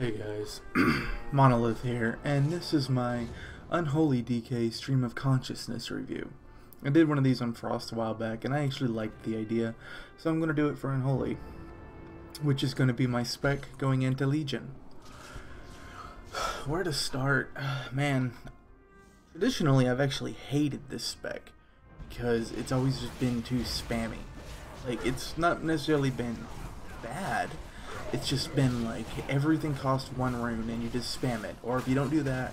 Hey guys, Monolith here, and this is my Unholy DK Stream of Consciousness review. I did one of these on Frost a while back, and I actually liked the idea, so I'm going to do it for Unholy, which is going to be my spec going into Legion. Where to start? Man, traditionally I've actually hated this spec, because it's always just been too spammy. Like, it's not necessarily been bad, it's just been like everything costs one rune and you just spam it. Or if you don't do that,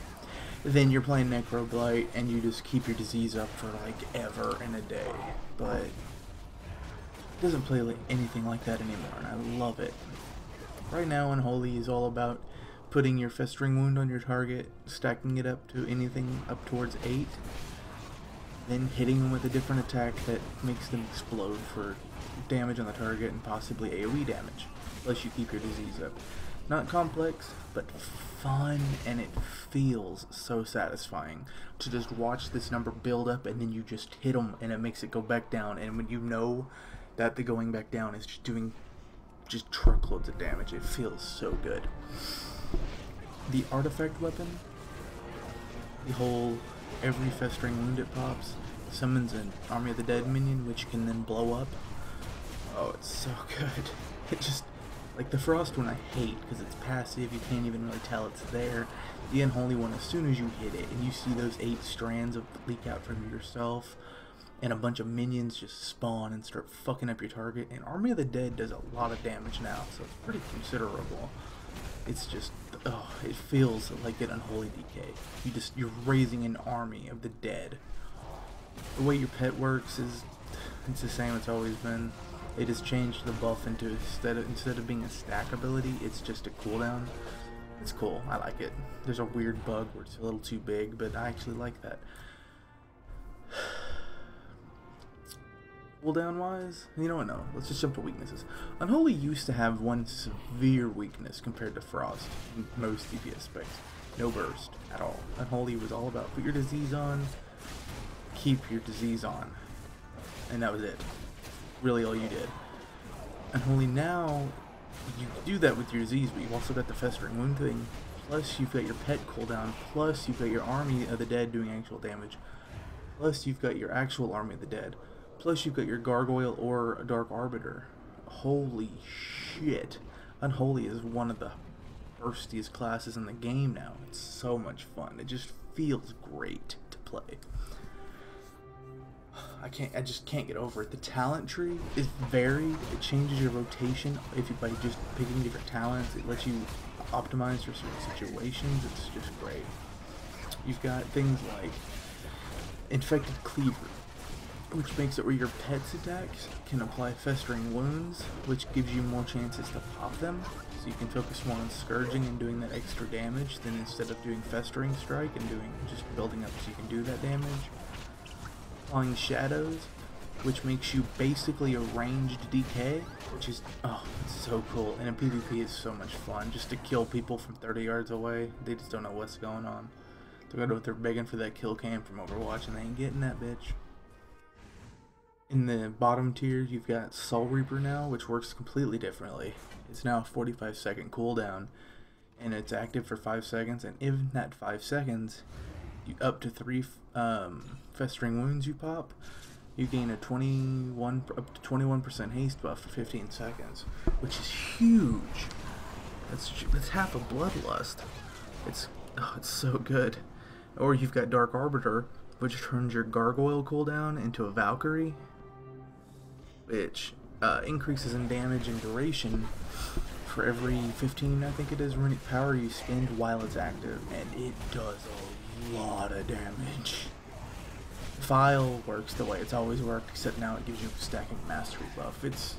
then you're playing Necroblight and you just keep your disease up for like ever and a day. But it doesn't play like anything like that anymore and I love it. Right now Unholy is all about putting your Festering Wound on your target, stacking it up to anything up towards 8, then hitting them with a different attack that makes them explode for damage on the target and possibly AoE damage unless you keep your disease up. Not complex, but fun, and it feels so satisfying to just watch this number build up and then you just hit them and it makes it go back down. And when you know that the going back down is just doing just truckloads of damage, it feels so good. The artifact weapon, the whole every festering wound it pops, summons an Army of the Dead minion which can then blow up. Oh, it's so good. It just like the Frost one I hate because it's passive, you can't even really tell it's there. The Unholy one, as soon as you hit it and you see those eight strands of leak out from yourself and a bunch of minions just spawn and start fucking up your target. And Army of the Dead does a lot of damage now, so it's pretty considerable. It's just, oh, it feels like an Unholy decay. You just, you're raising an army of the dead. The way your pet works is, it's the same it's always been. It has changed the buff into instead of instead of being a stack ability, it's just a cooldown. It's cool. I like it. There's a weird bug where it's a little too big, but I actually like that. Cooldown wise, you know what? No, let's just jump to weaknesses. Unholy used to have one severe weakness compared to Frost in most DPS specs. No burst at all. Unholy was all about put your disease on, keep your disease on, and that was it really all you did. Unholy now, you do that with your disease, but you've also got the Festering Wound thing, plus you've got your pet cooldown, plus you've got your Army of the Dead doing actual damage, plus you've got your actual Army of the Dead, plus you've got your Gargoyle or Dark Arbiter. Holy shit. Unholy is one of the burstiest classes in the game now. It's so much fun. It just feels great to play. I can't. I just can't get over it. The talent tree is varied. It changes your rotation if you by just picking different talents. It lets you optimize for certain situations. It's just great. You've got things like infected cleaver, which makes it where your pet's attacks can apply festering wounds, which gives you more chances to pop them. So you can focus more on scourging and doing that extra damage than instead of doing festering strike and doing just building up so you can do that damage Clawing Shadows, which makes you basically a ranged DK, which is, oh, it's so cool. And in PvP is so much fun, just to kill people from 30 yards away. They just don't know what's going on. They're, they're begging for that kill cam from Overwatch, and they ain't getting that bitch. In the bottom tier, you've got Soul Reaper now, which works completely differently. It's now a 45 second cooldown, and it's active for 5 seconds, and in that 5 seconds, you, up to 3 um, festering wounds you pop, you gain a 21 up to 21% haste buff for 15 seconds, which is huge. That's that's half a bloodlust. It's oh, it's so good. Or you've got Dark Arbiter, which turns your gargoyle cooldown into a Valkyrie, which uh, increases in damage and duration for every 15, I think it is, runic power you spend while it's active, and it does a lot of damage. File works the way it's always worked, except now it gives you stacking mastery buff. It's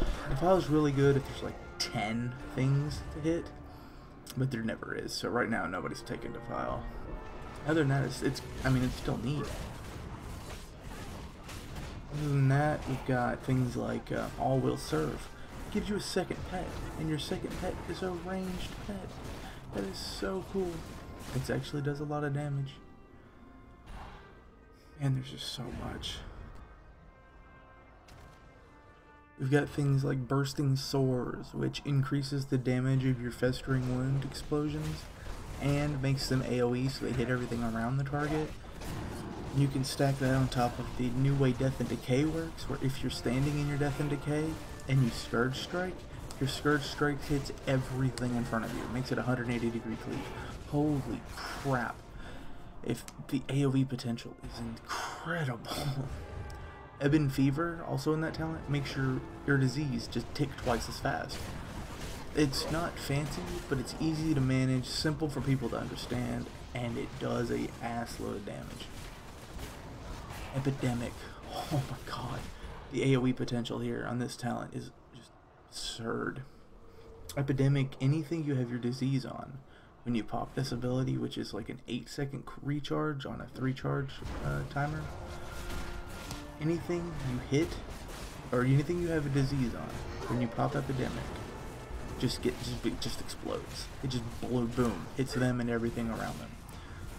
Defile's really good if there's like 10 things to hit, but there never is. So right now nobody's taking taken Defile. Other than that, it's, it's I mean, it's still neat. Other than that, we've got things like uh, All Will Serve. It gives you a second pet, and your second pet is a ranged pet. That is so cool. It actually does a lot of damage. And there's just so much. We've got things like Bursting Sores, which increases the damage of your Festering Wound explosions and makes them AoE so they hit everything around the target. You can stack that on top of the new way Death and Decay works, where if you're standing in your Death and Decay and you Scourge Strike, your Scourge Strike hits everything in front of you. Makes it 180 degree cleave. Holy crap. If the AoE potential is incredible. Ebon Fever, also in that talent, makes your, your disease just tick twice as fast. It's not fancy, but it's easy to manage, simple for people to understand, and it does a ass load of damage. Epidemic. Oh my god. The AoE potential here on this talent is just absurd. Epidemic, anything you have your disease on, when you pop this ability, which is like an 8 second recharge on a 3 charge uh, timer, anything you hit, or anything you have a disease on, when you pop Epidemic, just get just, just explodes. It just blow boom, hits them and everything around them.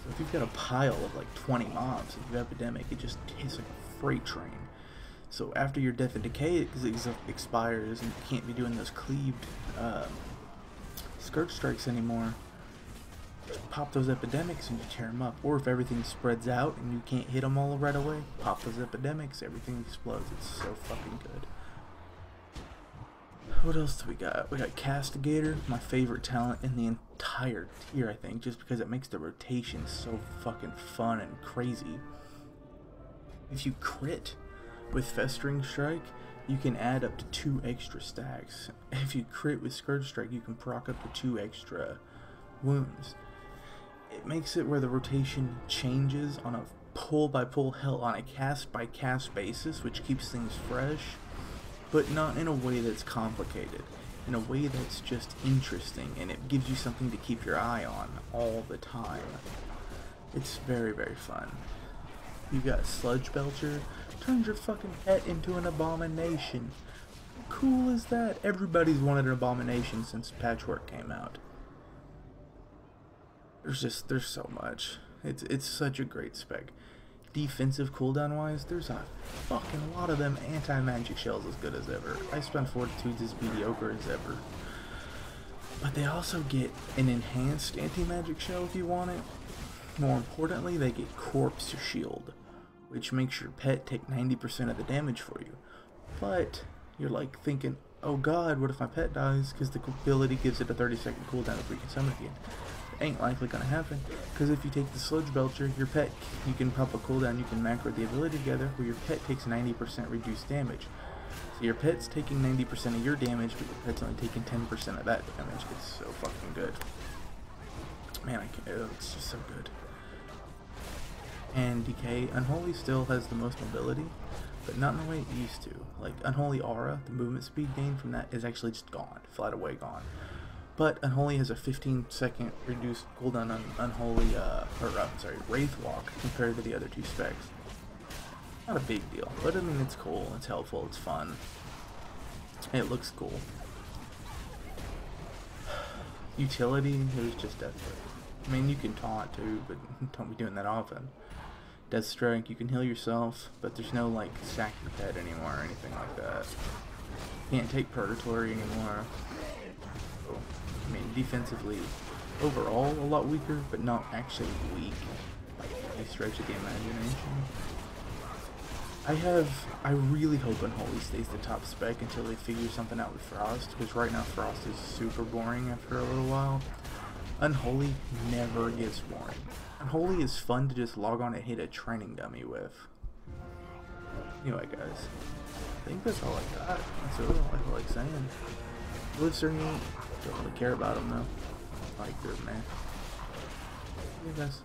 If you've got a pile of like 20 mobs have epidemic, it just hits like a freight train. So after your death and decay ex expires and you can't be doing those cleaved uh, scourge strikes anymore, just pop those epidemics and you tear them up. Or if everything spreads out and you can't hit them all right away, pop those epidemics, everything explodes. It's so fucking good. What else do we got? We got Castigator, my favorite talent in the entire tier, I think, just because it makes the rotation so fucking fun and crazy. If you crit with Festering Strike, you can add up to two extra stacks. If you crit with Scourge Strike, you can proc up to two extra wounds. It makes it where the rotation changes on a pull by pull hell on a cast by cast basis, which keeps things fresh but not in a way that's complicated. In a way that's just interesting, and it gives you something to keep your eye on all the time. It's very, very fun. You got Sludge Belcher, turns your fucking pet into an abomination. Cool is that? Everybody's wanted an abomination since Patchwerk came out. There's just, there's so much. It's, it's such a great spec defensive cooldown wise, there's a fucking lot of them anti-magic shells as good as ever. Icebound Fortitude's as mediocre as ever. But they also get an enhanced anti-magic shell if you want it. More importantly, they get corpse shield, which makes your pet take 90% of the damage for you. But you're like thinking, oh god, what if my pet dies? Because the ability gives it a 30 second cooldown you can summon again ain't likely gonna happen. Because if you take the Sludge Belcher, your pet, you can pop a cooldown, you can macro the ability together, where your pet takes 90% reduced damage. So your pet's taking 90% of your damage, but your pet's only taking 10% of that damage. It's so fucking good. Man, I can't, oh, it's just so good. And Decay, Unholy still has the most mobility, but not in the way it used to. Like, Unholy Aura, the movement speed gain from that is actually just gone, flat away gone. But Unholy has a 15 second reduced cooldown on Unholy, uh, or uh, sorry, Wraith Walk compared to the other two specs. Not a big deal, but I mean it's cool, it's helpful, it's fun. It looks cool. Utility is just Death I mean, you can taunt too, but don't be doing that often. Death Strike, you can heal yourself, but there's no like sack your pet anymore or anything like that. Can't take Purgatory anymore. Defensively, overall, a lot weaker, but not actually weak by any stretch of the imagination. I have, I really hope Unholy stays the top spec until they figure something out with Frost, because right now Frost is super boring after a little while. Unholy never gets boring. Unholy is fun to just log on and hit a training dummy with. Anyway, guys, I think that's all I got. That's really all I like saying. Live don't really care about them though. Like good man. Guys.